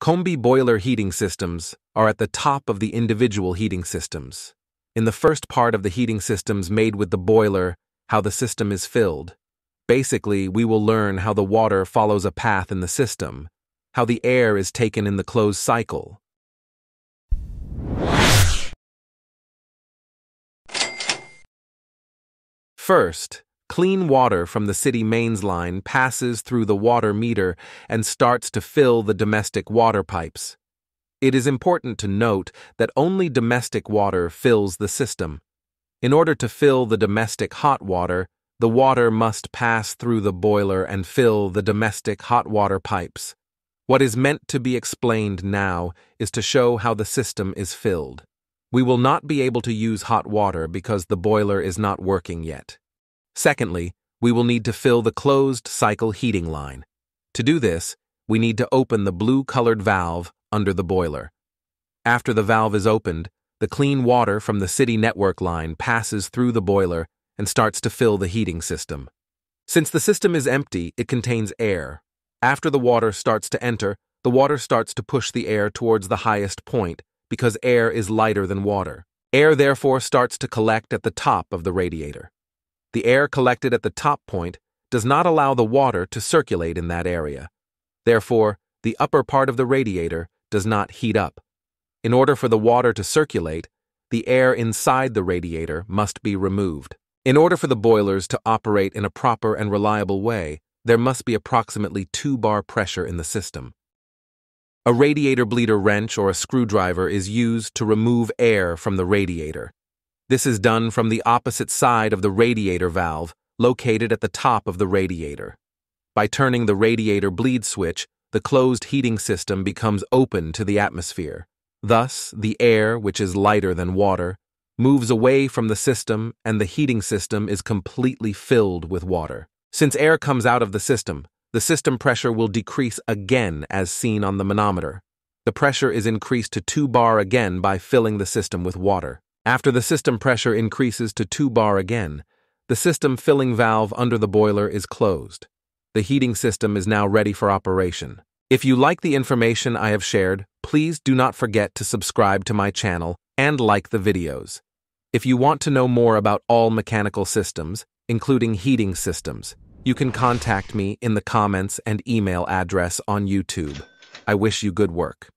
Combi boiler heating systems are at the top of the individual heating systems. In the first part of the heating systems made with the boiler, how the system is filled. Basically, we will learn how the water follows a path in the system, how the air is taken in the closed cycle. First, Clean water from the city mains line passes through the water meter and starts to fill the domestic water pipes. It is important to note that only domestic water fills the system. In order to fill the domestic hot water, the water must pass through the boiler and fill the domestic hot water pipes. What is meant to be explained now is to show how the system is filled. We will not be able to use hot water because the boiler is not working yet. Secondly, we will need to fill the closed cycle heating line. To do this, we need to open the blue-colored valve under the boiler. After the valve is opened, the clean water from the city network line passes through the boiler and starts to fill the heating system. Since the system is empty, it contains air. After the water starts to enter, the water starts to push the air towards the highest point because air is lighter than water. Air therefore starts to collect at the top of the radiator. The air collected at the top point does not allow the water to circulate in that area. Therefore, the upper part of the radiator does not heat up. In order for the water to circulate, the air inside the radiator must be removed. In order for the boilers to operate in a proper and reliable way, there must be approximately 2 bar pressure in the system. A radiator bleeder wrench or a screwdriver is used to remove air from the radiator. This is done from the opposite side of the radiator valve, located at the top of the radiator. By turning the radiator bleed switch, the closed heating system becomes open to the atmosphere. Thus, the air, which is lighter than water, moves away from the system and the heating system is completely filled with water. Since air comes out of the system, the system pressure will decrease again as seen on the manometer. The pressure is increased to 2 bar again by filling the system with water. After the system pressure increases to 2 bar again, the system filling valve under the boiler is closed. The heating system is now ready for operation. If you like the information I have shared, please do not forget to subscribe to my channel and like the videos. If you want to know more about all mechanical systems, including heating systems, you can contact me in the comments and email address on YouTube. I wish you good work.